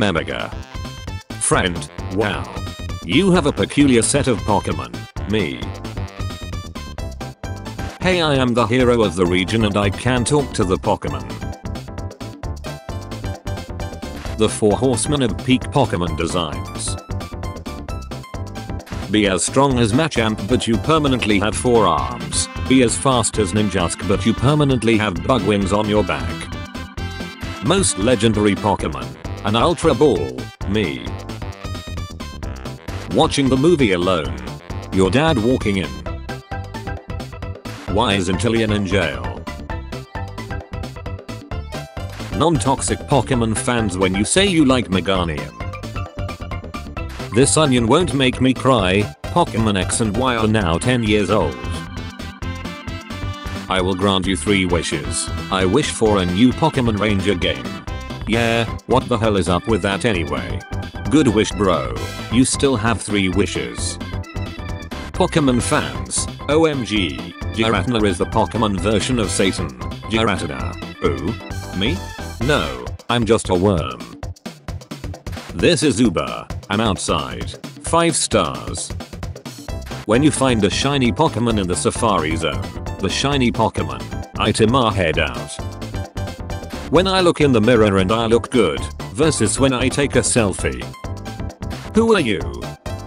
Memega. Friend, wow. You have a peculiar set of Pokemon. Me. Hey I am the hero of the region and I can talk to the Pokemon. The four horsemen of peak Pokemon designs. Be as strong as Machamp but you permanently have four arms. Be as fast as Ninjask but you permanently have bug wings on your back. Most legendary Pokemon. An Ultra Ball. Me. Watching the movie alone. Your dad walking in. Why is Inteleon in jail? Non-toxic Pokemon fans when you say you like Meganium. This onion won't make me cry, Pokemon X and Y are now 10 years old. I will grant you 3 wishes. I wish for a new Pokemon Ranger game. Yeah, what the hell is up with that anyway? Good wish bro, you still have 3 wishes. Pokemon fans, OMG, Giratina is the Pokemon version of Satan. Giratina. Who? Me? No, I'm just a worm. This is Uber. I'm outside. 5 stars. When you find a shiny Pokemon in the Safari Zone, the shiny Pokemon item are head out. When I look in the mirror and I look good, versus when I take a selfie. Who are you?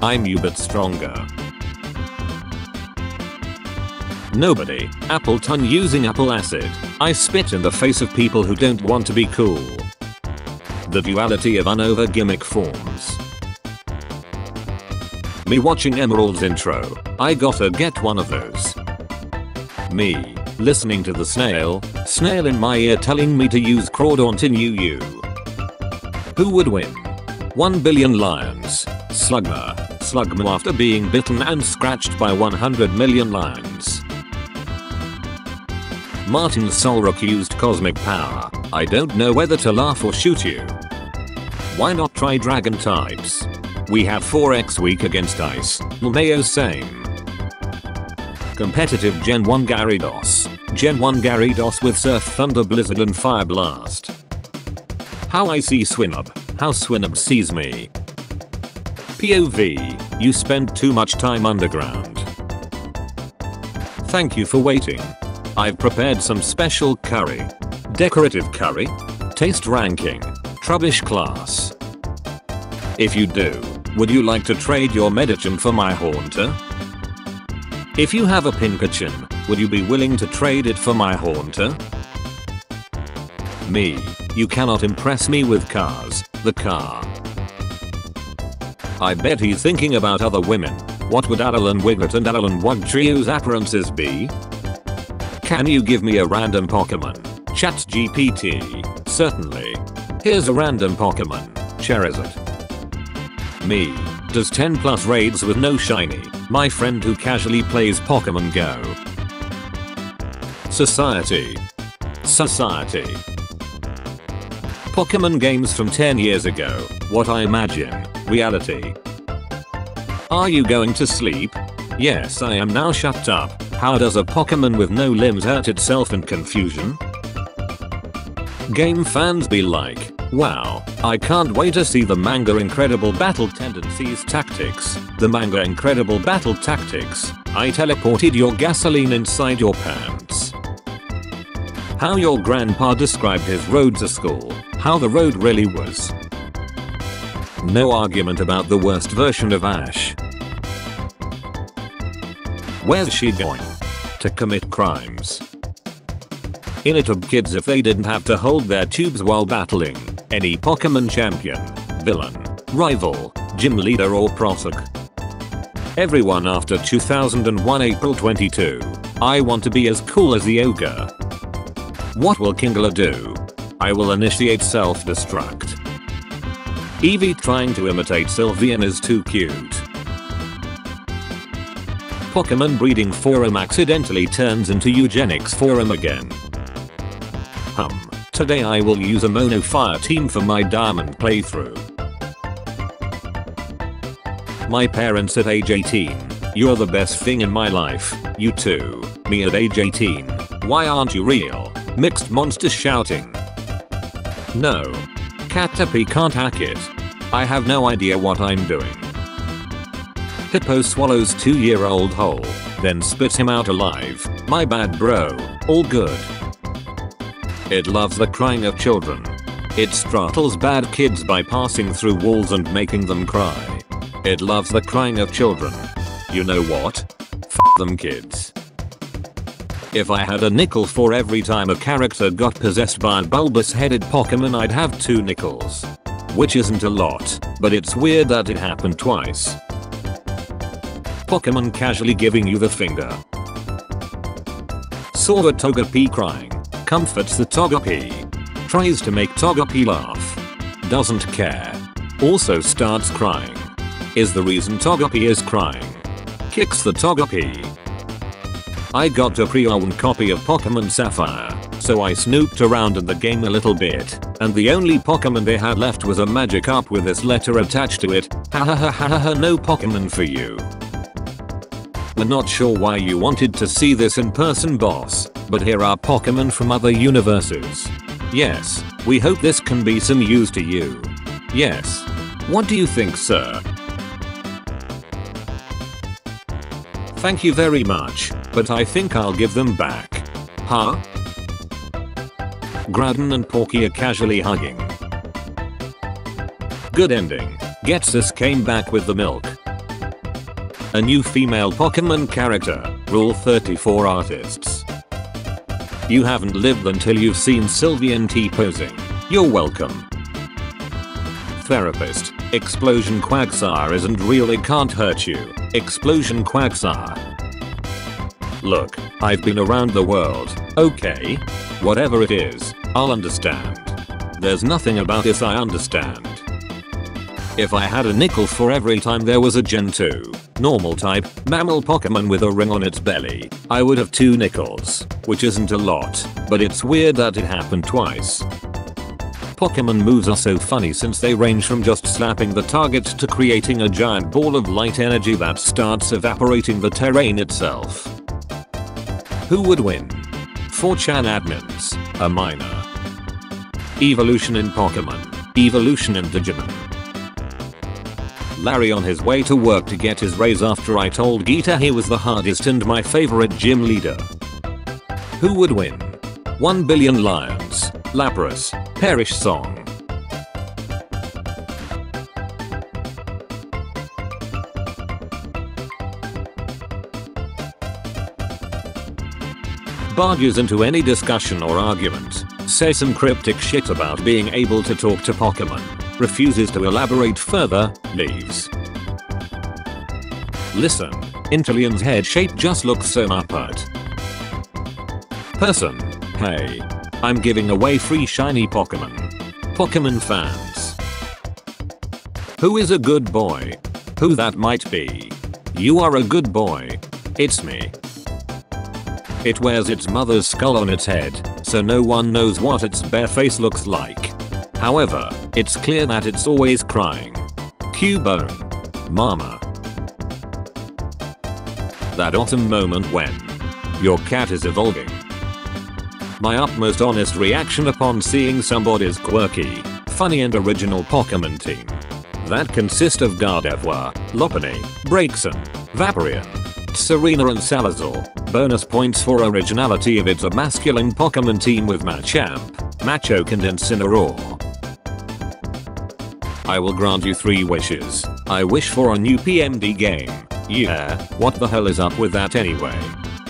I'm you but stronger. Nobody. Appletun using apple acid. I spit in the face of people who don't want to be cool. The duality of Unova gimmick forms. Me watching Emerald's intro. I gotta get one of those. Me. Listening to the snail. Snail in my ear telling me to use Crawdaunt in UU. Who would win? 1 billion lions. Slugma. Slugma after being bitten and scratched by 100 million lions. Martin Solrock used cosmic power. I don't know whether to laugh or shoot you. Why not try dragon types? We have 4x weak against ice. Lumeo same. Competitive Gen 1 Gyarados. Gen 1 Gyarados with Surf Thunder Blizzard and Fire Blast. How I see Swinub. How Swinub sees me. POV. You spend too much time underground. Thank you for waiting. I've prepared some special curry. Decorative curry. Taste ranking. Trubbish class. If you do, would you like to trade your Medicham for my Haunter? If you have a Pincurchin, would you be willing to trade it for my Haunter? Me. You cannot impress me with cars. The car. I bet he's thinking about other women. What would Alolan Wiglett and Alolan Wugtrio's appearances be? Can you give me a random Pokemon? ChatGPT. Certainly. Here's a random Pokemon. Charizard. Me. Does 10 plus raids with no shiny. My friend who casually plays Pokemon Go. Society. Society. Pokemon games from 10 years ago. What I imagine. Reality. Are you going to sleep? Yes I am now shut up. How does a Pokemon with no limbs hurt itself in confusion? Game fans be like, wow, I can't wait to see the manga Incredible Battle Tendencies Tactics. The manga Incredible Battle Tactics. I teleported your gasoline inside your pants. How your grandpa described his road to school. How the road really was. No argument about the worst version of Ash. Where's she going? To commit crimes. Inatub kids if they didn't have to hold their tubes while battling any Pokemon champion, villain, rival, gym leader or Prosok. Everyone after 2001 April 22. I want to be as cool as the ogre. What will Kingler do? I will initiate self-destruct. Eevee trying to imitate Sylveon is too cute. Pokemon Breeding Forum accidentally turns into Eugenics Forum again. Today I will use a Mono Fire team for my diamond playthrough. My parents at age 18, you're the best thing in my life, you too, me at age 18, why aren't you real? Mixed monster shouting. No. Caterpie can't hack it. I have no idea what I'm doing. Hippo swallows 2 year old whole, then spits him out alive. My bad bro, all good. It loves the crying of children. It startles bad kids by passing through walls and making them cry. It loves the crying of children. You know what? F them kids. If I had a nickel for every time a character got possessed by a bulbous headed Pokemon I'd have 2 nickels. Which isn't a lot, but it's weird that it happened twice. Pokemon casually giving you the finger. Saw a Togepi crying. Comforts the Togepi. Tries to make Togepi laugh. Doesn't care. Also starts crying. Is the reason Togepi is crying. Kicks the Togepi. I got a pre-owned copy of Pokemon Sapphire, so I snooped around in the game a little bit, and the only Pokemon they had left was a Magikarp with this letter attached to it, ha ha ha ha ha no Pokemon for you. Not sure why you wanted to see this in person boss, but here are Pokemon from other universes. Yes, we hope this can be some use to you. Yes. What do you think sir? Thank you very much, but I think I'll give them back. Huh? Groudon and Porky are casually hugging. Good ending. Getsus came back with the milk. A new female Pokemon character, Rule 34 artists. You haven't lived until you've seen Sylveon T posing. You're welcome. Therapist, Explosion Quagsire isn't real it can't hurt you. Explosion Quagsire. Look, I've been around the world, okay? Whatever it is, I'll understand. There's nothing about this I understand. If I had a nickel for every time there was a Gen 2, normal type, mammal Pokemon with a ring on its belly, I would have 2 nickels, which isn't a lot, but it's weird that it happened twice. Pokemon moves are so funny since they range from just slapping the target to creating a giant ball of light energy that starts evaporating the terrain itself. Who would win? 4chan admins, a minor. Evolution in Pokemon, Evolution in Digimon. Larry on his way to work to get his raise after I told Geeta he was the hardest and my favorite gym leader. Who would win? 1 billion lions, Lapras, Perish Song. barges into any discussion or argument, says some cryptic shit about being able to talk to Pokemon, refuses to elaborate further, leaves. Listen, Inteleon's head shape just looks so uppert. Person, hey. I'm giving away free shiny Pokemon. Pokemon fans. Who is a good boy? Who that might be. You are a good boy. It's me. It wears its mother's skull on its head, so no one knows what its bare face looks like. However, it's clear that it's always crying. Cubone. Mama. That autumn moment when your cat is evolving. My utmost honest reaction upon seeing somebody's quirky, funny and original Pokemon team. That consist of Gardevoir, Lopunny, Braixen, Vaporeon, Serena and Salazzle. Bonus points for originality if it's a masculine Pokemon team with Machamp, Machoke and Incineroar. I will grant you 3 wishes. I wish for a new PMD game. Yeah, what the hell is up with that anyway?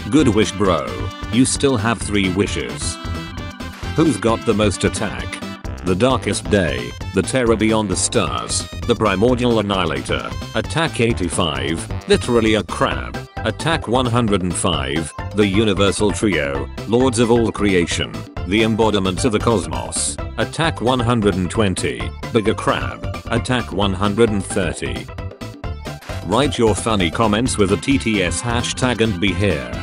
Good wish bro. You still have 3 wishes. Who's got the most attack? The Darkest Day, The Terror Beyond the Stars, The Primordial Annihilator, Attack 85, literally a crab, Attack 105, The Universal Trio, Lords of All Creation, The Embodiments of the Cosmos, Attack 120, Bigger Crab, Attack 130. Write your funny comments with a TTS hashtag and be here.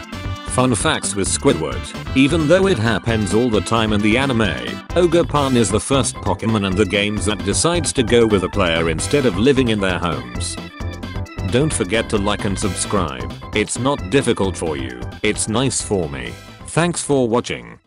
Fun facts with Squidward. Even though it happens all the time in the anime, Ogerpon is the first Pokemon in the games that decides to go with a player instead of living in their homes. Don't forget to like and subscribe. It's not difficult for you. It's nice for me. Thanks for watching.